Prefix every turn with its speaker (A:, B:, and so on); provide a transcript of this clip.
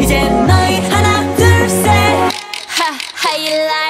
A: 이제 너희 하나 둘셋. 하하이라